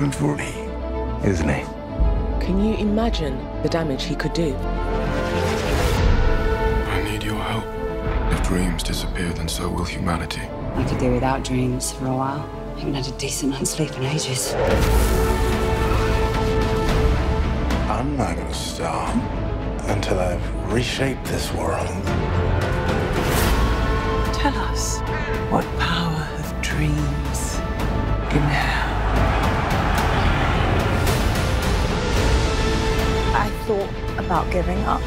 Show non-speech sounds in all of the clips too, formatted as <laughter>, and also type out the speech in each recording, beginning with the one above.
looking for me, isn't he? Can you imagine the damage he could do? I need your help. If dreams disappear, then so will humanity. I could do without dreams for a while. I haven't had a decent night's sleep in ages. I'm not gonna stop until I've reshaped this world. Tell us what power of dreams you have. Thought about giving up,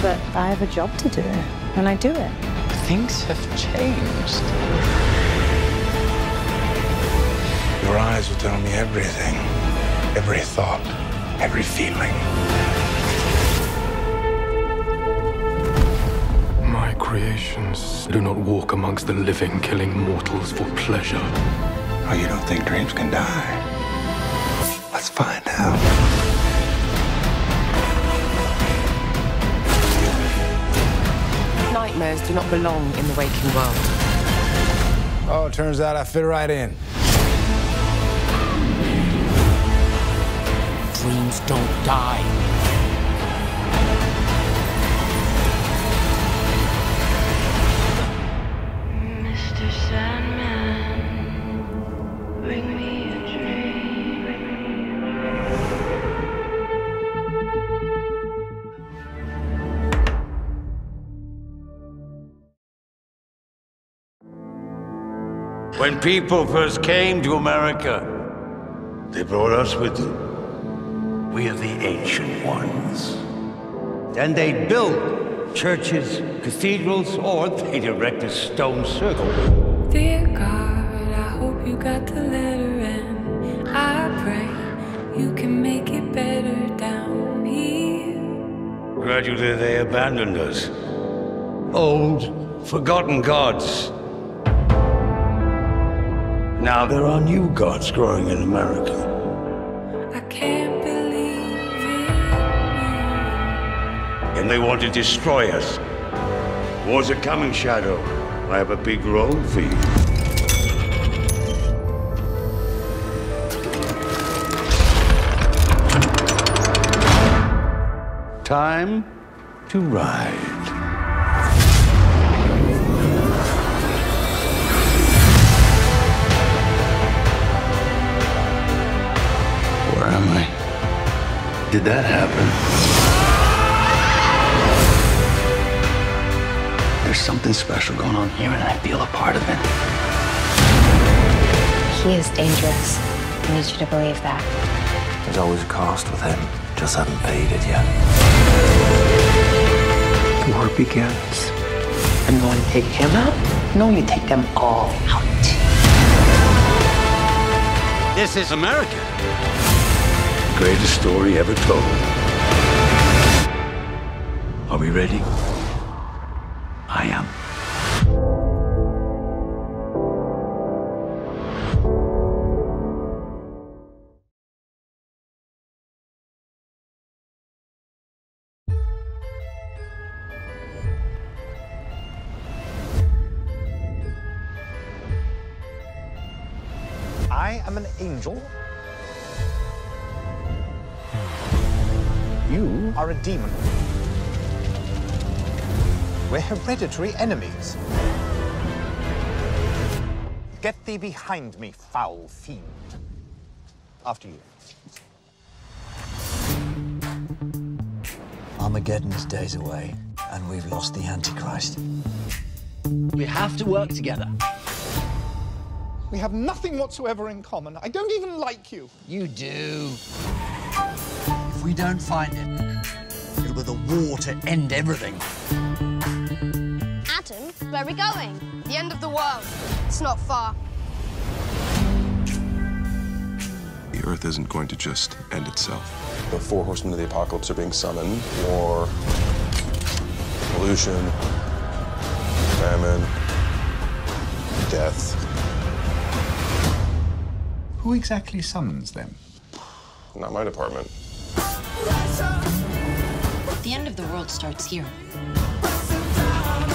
but I have a job to do, and I do it. Things have changed. Your eyes will tell me everything, every thought, every feeling. My creations do not walk amongst the living, killing mortals for pleasure. Oh, you don't think dreams can die? Let's find out. Nightmares do not belong in the waking world. Oh, it turns out I fit right in. Dreams don't die. When people first came to America, they brought us with them. We are the ancient ones. Then they built churches, cathedrals, or they'd erect a stone circle. Dear God, I hope you got the letter and I pray you can make it better down here. Gradually, they abandoned us. Old, forgotten gods. Now there are new gods growing in America. I can't believe it. And they want to destroy us. War's are coming, Shadow. I have a big role for you. Time to ride. Did that happen? There's something special going on here, and I feel a part of it. He is dangerous. I need you to believe that. There's always a cost with him. Just haven't paid it yet. The war begins. And you want to take him out? No, you take them all out. This is America. Greatest story ever told. Are we ready? I am. I am an angel. You are a demon. We're hereditary enemies. Get thee behind me, foul fiend. After you. Armageddon's days away, and we've lost the Antichrist. We have to work together. We have nothing whatsoever in common. I don't even like you. You do. If we don't find it, it'll be the war to end everything. Adam, where are we going? The end of the world. It's not far. The Earth isn't going to just end itself. The four horsemen of the apocalypse are being summoned. War, pollution, famine, death. Who exactly summons them? Not my department. End of the world starts here.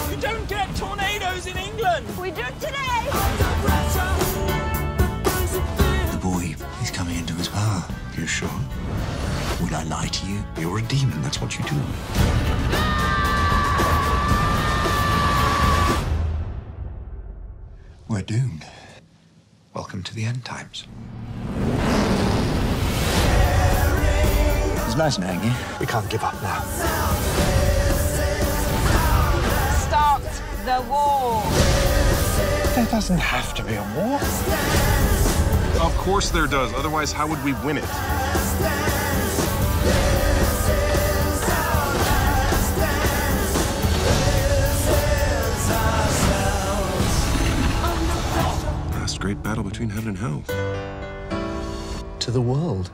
You don't get tornadoes in England! We do today! The boy is coming into his power. You sure? Would I lie to you? You're a demon, that's what you do. We're doomed. Welcome to the end times. It's nice knowing you. We can't give up now. The war! There doesn't have to be a war. Of course there does. Otherwise, how would we win it? Last great battle between heaven and hell. To the world.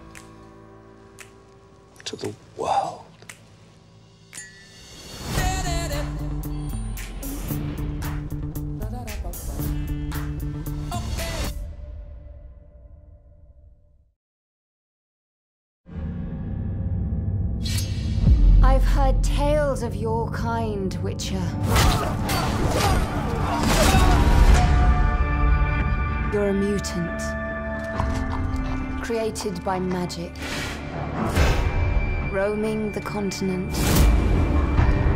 Heard tales of your kind, Witcher. You're a mutant. Created by magic. Roaming the continent,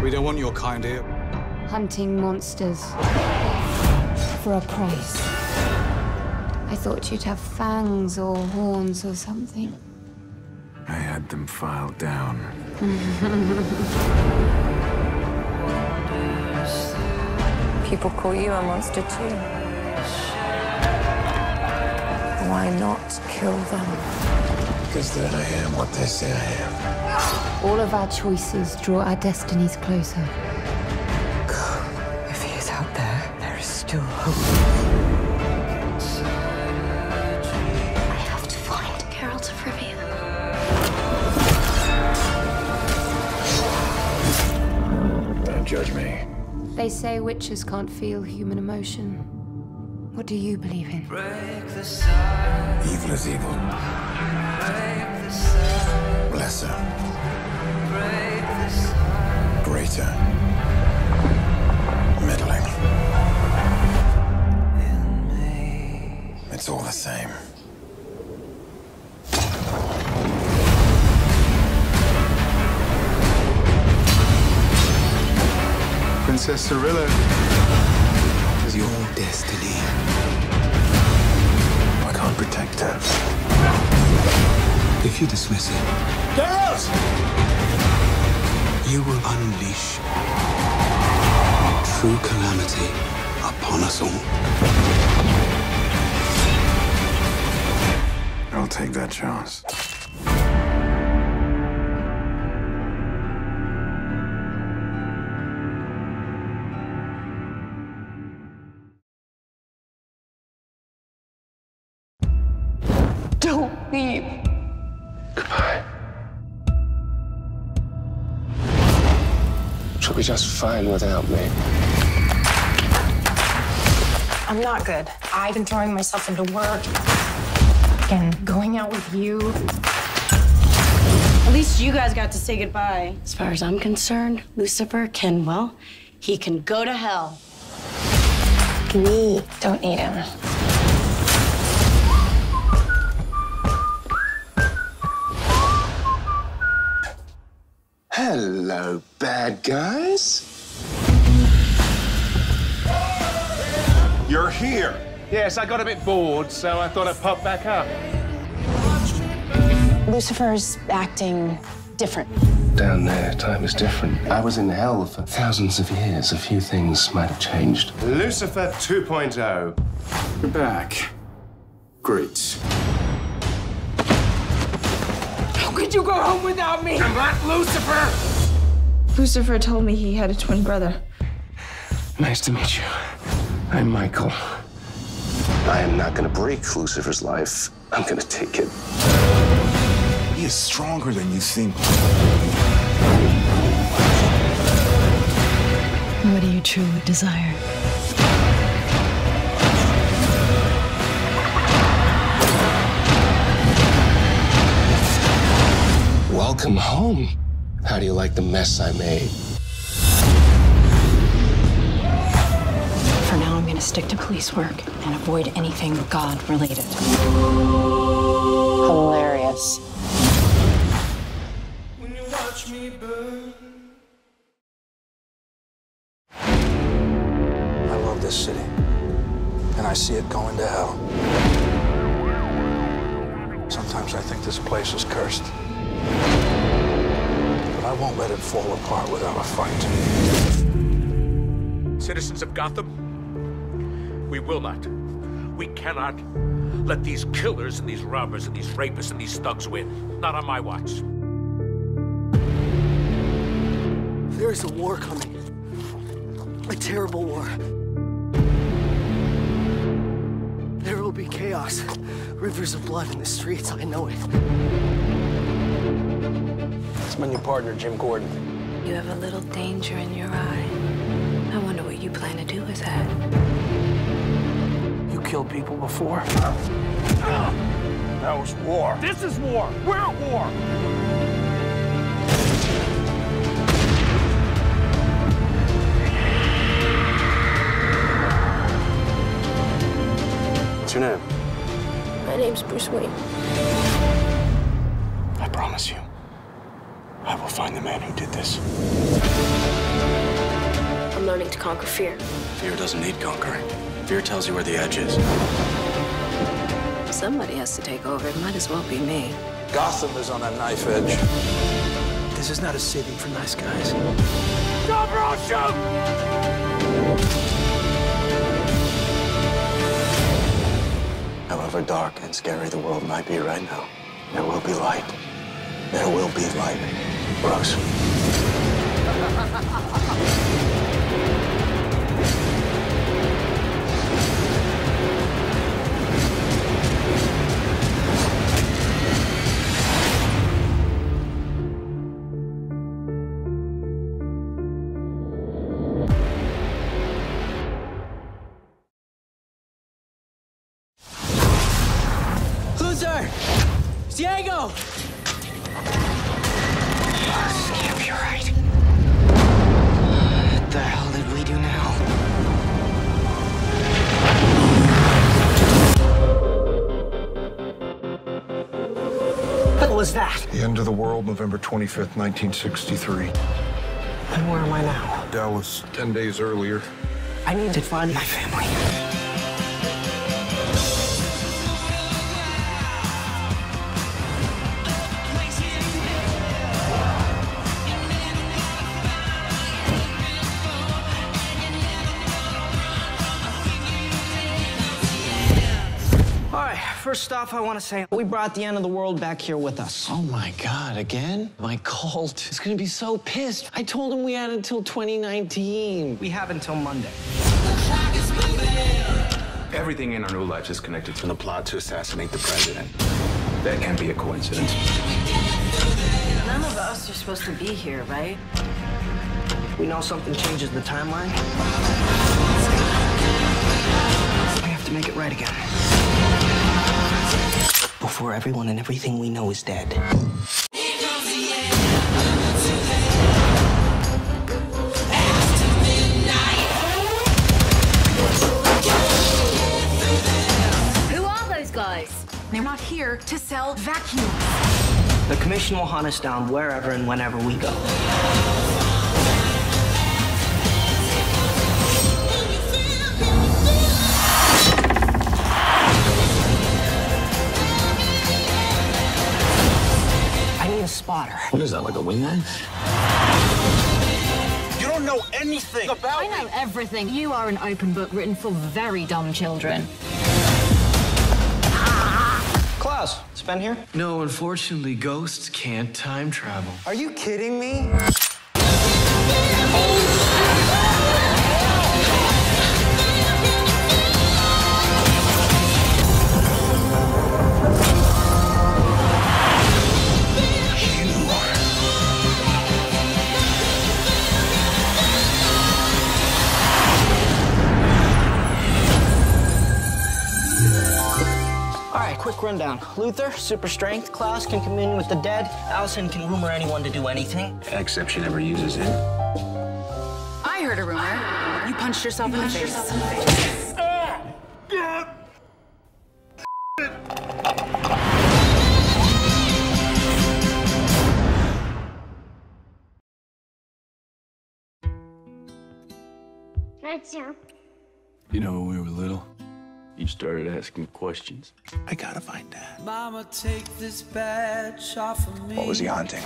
We don't want your kind here. hunting monsters. For a price. I thought you'd have fangs or horns or something. I had them filed down. <laughs> People call you a monster too. Why not kill them? Because then I am what they say I am. All of our choices draw our destinies closer. If he is out there, there is still hope. Judge me. They say witchers can't feel human emotion. What do you believe in? Evil is evil. Lesser. Greater. Middling. It's all the same. Princess Cirilla is your destiny. I can't protect her. If you dismiss it, Geralt! you will unleash true calamity upon us all. I'll take that chance. Don't leave. She'll be just fine without me. I'm not good. I've been throwing myself into work and going out with you. At least you guys got to say goodbye. As far as I'm concerned, Lucifer can, well, he can go to hell. We don't need him. Hello, bad guys. You're here. Yes, I got a bit bored, so I thought I'd pop back up. Lucifer's acting different. Down there, time is different. I was in hell for thousands of years. A few things might have changed. Lucifer 2.0. You're back. Great. How could you go home without me? I'm not Lucifer! Lucifer told me he had a twin brother. Nice to meet you. I'm Michael. I am not going to break Lucifer's life. I'm going to take it. He is stronger than you think. What do you truly desire? Welcome home. How do you like the mess I made? For now, I'm going to stick to police work and avoid anything God related. Hilarious. Fall apart without a fight. Citizens of Gotham, we will not, we cannot let these killers and these robbers and these rapists and these thugs win. Not on my watch. There is a war coming. A terrible war. There will be chaos. Rivers of blood in the streets. I know it. It's my new partner, Jim Gordon. You have a little danger in your eye. I wonder what you plan to do with that. You killed people before. That was war. This is war. We're at war. What's your name? My name's Bruce Wayne. I promise you, I will find the man who did this. I'm learning to conquer fear. Fear doesn't need conquering. Fear tells you where the edge is. Somebody has to take over. It might as well be me. Gotham is on a knife edge. This is not a city for nice guys. Go, bro, shoot! However dark and scary the world might be right now, there will be light. There will be light. Bruce. <laughs> that? The of the world, November 25th, 1963. And where am I now? Dallas, 10 days earlier. I need to find my family. First off, I want to say we brought the end of the world back here with us. Oh my god, again? My cult is gonna be so pissed. I told him we had until 2019. We have until Monday. Everything in our new lives is connected to the plot to assassinate the president. That can't be a coincidence. None of us are supposed to be here, right? We know something changes the timeline. We have to make it right again. Before everyone and everything we know is dead. Who are those guys? They're not here to sell vacuums. The commission will hunt us down wherever and whenever we go. Spotter. What is that, like a wingman? You don't know anything about I know everything. You are an open book written for very dumb children. Klaus, it's Ben here. No, unfortunately, ghosts can't time travel. Are you kidding me? Rundown. Luther, super strength. Klaus can commune with the dead. Allison can rumor anyone to do anything. Except she never uses it. I heard a rumor. You punched yourself in the face. Right, sir. You know, when we were little, you started asking questions. I gotta find Dad. Mama, take this badge off of me. What was he hunting?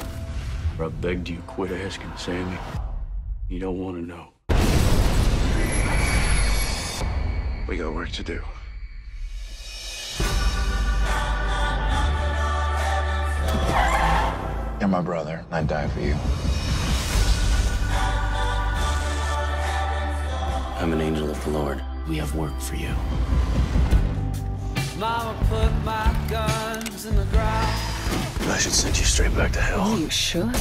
I begged you quit asking, Sammy. You don't want to know. We got work to do. You're my brother. I'd die for you. I'm an angel of the Lord. We have work for you. Mama, put my guns in the ground. I should send you straight back to hell. Oh, you should.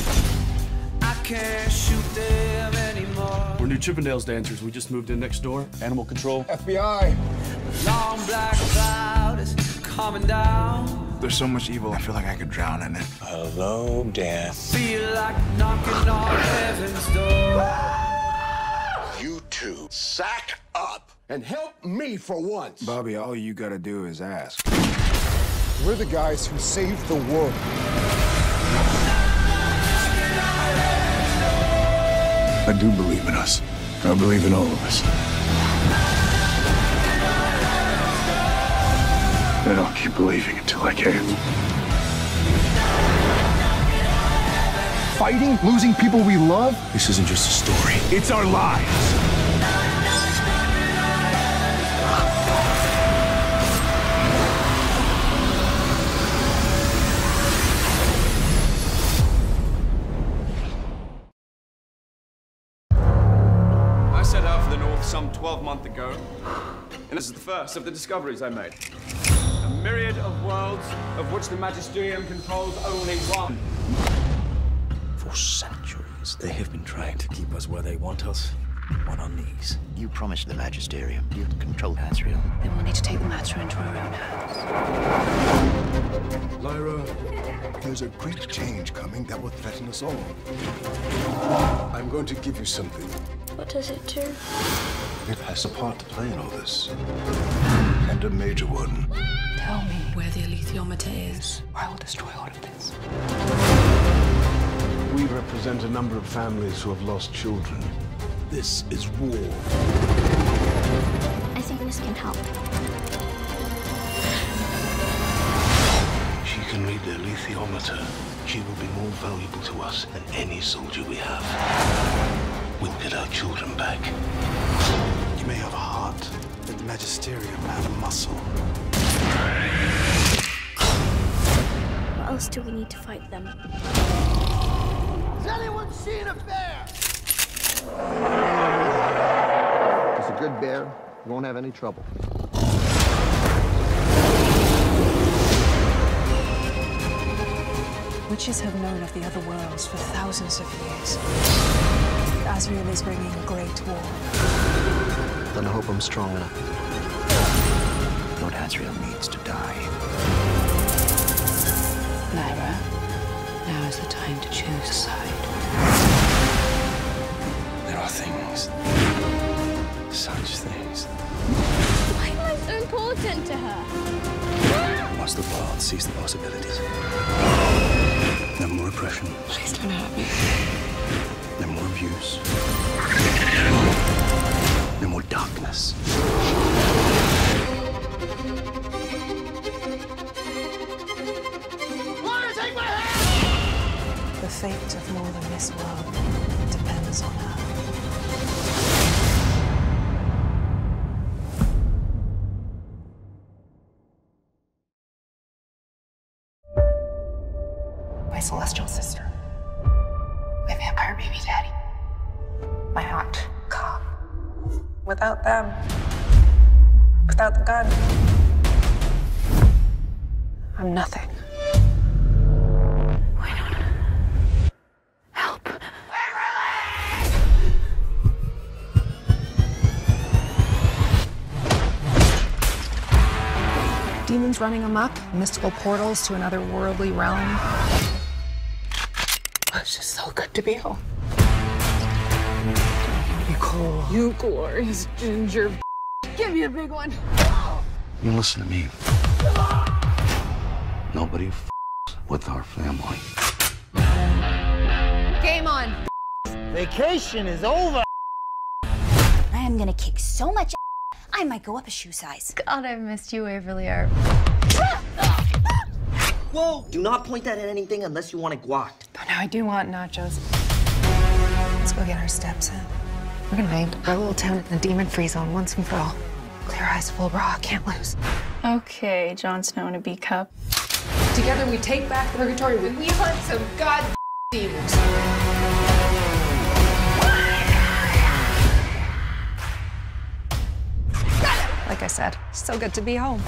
I can't shoot them anymore. We're new Chippendales dancers. We just moved in next door. Animal control. FBI. Long black cloud is coming down. There's so much evil, I feel like I could drown in it. Hello, Dad. Feel like knocking on heaven's door. You two, sack up and help me for once. Bobby, all you gotta do is ask. We're the guys who saved the world. I do believe in us. I believe in all of us. And I'll keep believing until I can. Fighting, losing people we love, This isn't just a story. it's our lives. First of the discoveries I made. A myriad of worlds of which the Magisterium controls only one. For centuries, they have been trying to keep us where they want us, on our knees. You promised the Magisterium you'd control Asriel. Then we'll need to take the matter into our own hands. Lyra, there's a great change coming that will threaten us all. I'm going to give you something. What does it do? It has a part to play in all this. And a major one. Tell me where the alethiometer is. I will destroy all of this. We represent a number of families who have lost children. This is war. I think this can help. She can read the alethiometer. She will be more valuable to us than any soldier we have. We'll get our children back. You may have a heart, but the Magisterium have a muscle. What else do we need to fight them? Has anyone seen a bear? It's a good bear. You won't have any trouble. Witches have known of the other worlds for thousands of years. Asriel is bringing a great war. Then I hope I'm strong enough. Lord Asriel needs to die. Lyra, now is the time to choose a side. There are things. Such things. Why am I so important to her? Once the world sees the possibilities. No more oppression. Please don't hurt me. No more abuse. No more darkness. The fate of more than this world depends on her. My celestial sister. My vampire baby daddy. My aunt, Cobb. Without them, without the gun, I'm nothing. Help. Demons demons running amok, mystical portals to another worldly realm. It's just so good to be home. Nicole. You glorious ginger. Give me a big one. You listen to me. Nobody f- with our family. Game on. Vacation is over. I am gonna kick so much I might go up a shoe size. God, I've missed you, Waverly Earp. Whoa! Do not point that at anything unless you want it guacked. But now I do want nachos. Let's go get our steps in. We're gonna name our little town in the demon free zone once and for all. Clear eyes, full bra, can't lose. Okay, Jon Snow and a B cup. Together we take back the purgatory when we hunt some god <laughs> demons. Like I said, so good to be home.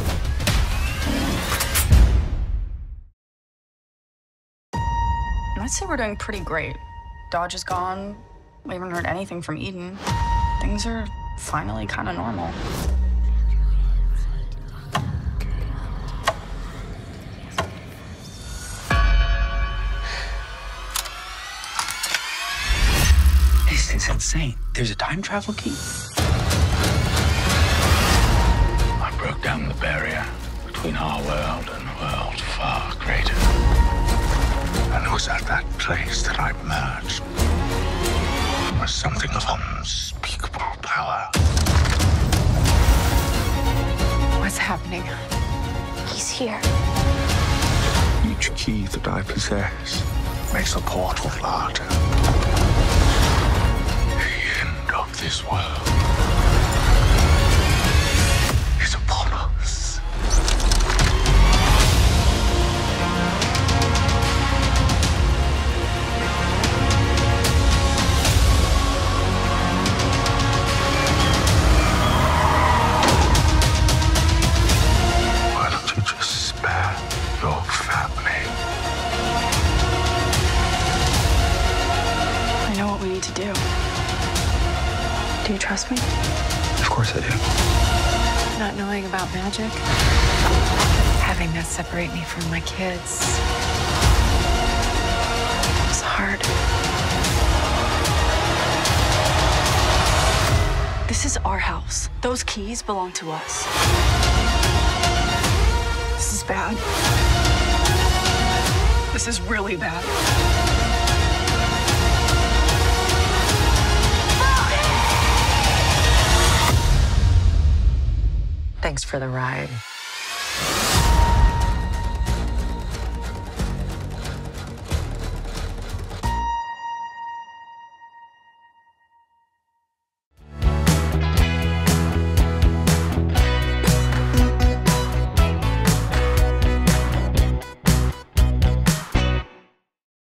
I'd say we're doing pretty great. Dodge is gone. We haven't heard anything from Eden. Things are finally kind of normal. This is insane. There's a time travel key. I broke down the barrier between our world and a world far greater. And it was at that place that I merged something of unspeakable power. What's happening? He's here. Each key that I possess makes the portal larger. The end of this world trust me? Of course I do. Not knowing about magic, having that separate me from my kids. It's hard. This is our house. Those keys belong to us. This is bad. This is really bad. Thanks for the ride.